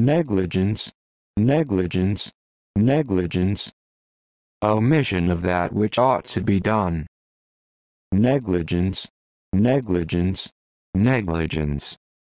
negligence, negligence, negligence. Omission of that which ought to be done. Negligence, negligence, negligence.